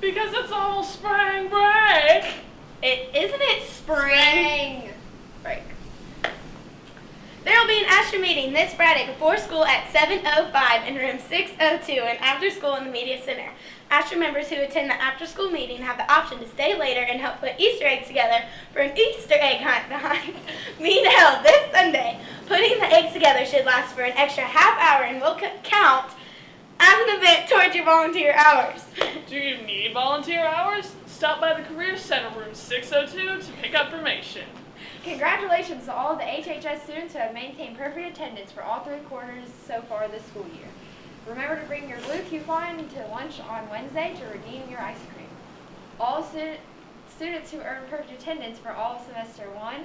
Because it's almost spring break. It isn't it spring, spring. break. There will be an Asher meeting this Friday before school at 7.05 in room 602 and after school in the media center. Asher members who attend the after school meeting have the option to stay later and help put Easter eggs together for an Easter egg hunt behind Mean held this Sunday. Putting the eggs together should last for an extra half hour and will count as an event towards your volunteer hours. Do you need volunteer hours? Stop by the Career Center, room 602 to pick up information. Congratulations to all the HHS students who have maintained perfect attendance for all three quarters so far this school year. Remember to bring your blue coupon to lunch on Wednesday to redeem your ice cream. All student, students who earned perfect attendance for all semester one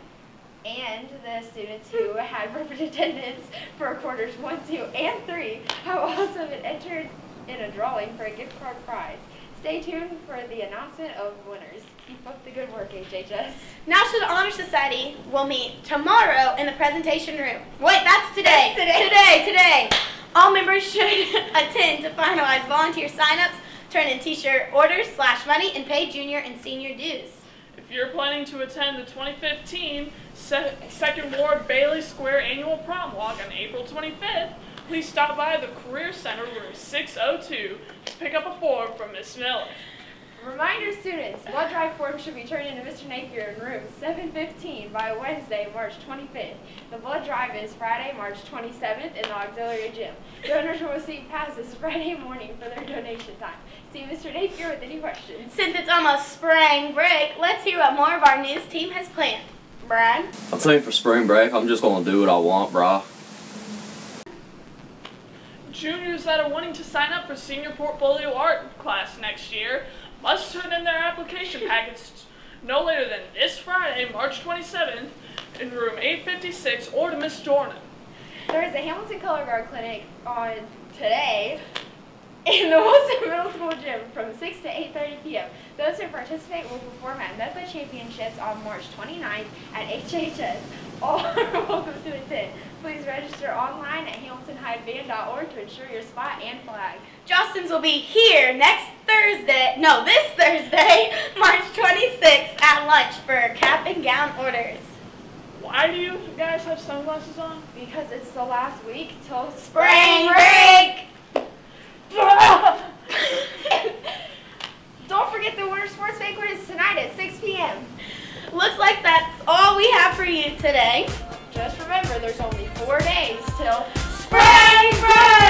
and the students who had perfect attendance for quarters one, two, and three have also been entered in a drawing for a gift card prize. Stay tuned for the announcement of winners. Keep up the good work, HHS. National Honor Society will meet tomorrow in the presentation room. Wait, that's today. That's today. Today, today. All members should attend to finalize volunteer sign-ups, turn in t-shirt orders slash money, and pay junior and senior dues. If you're planning to attend the 2015 Se- Second Ward Bailey Square Annual Prom Walk on April 25th, please stop by the Career Center, room 602, to pick up a form from Ms. Miller. Reminder students, blood drive forms should be turned into Mr. Napier in room 715 by Wednesday, March 25th. The blood drive is Friday, March 27th in the auxiliary gym. Donors will receive passes Friday morning for their donation time. See Mr. Napier with any questions. Since it's almost spring break, let's hear what more of our news team has planned. Brad? I think for spring break, I'm just gonna do what I want, brah. Juniors that are wanting to sign up for senior portfolio art class next year must turn in their application packets no later than this Friday, March 27th, in room 856 or to Miss Dornan. There is a Hamilton Color Guard clinic on today in the Wilson Middle School gym from 6 to 8.30 p.m. Those who participate will perform at MEPA Championships on March 29th at HHS all are welcome to attend. Please register online at hamiltonhighband.org to ensure your spot and flag. Jostens will be here next Thursday, no, this Thursday, March 26th at lunch for cap and gown orders. Why do you guys have sunglasses on? Because it's the last week till spring break! Don't forget the winter sports banquet is tonight at 6 p.m. Looks like that's you today. Just remember, there's only four days till spring break!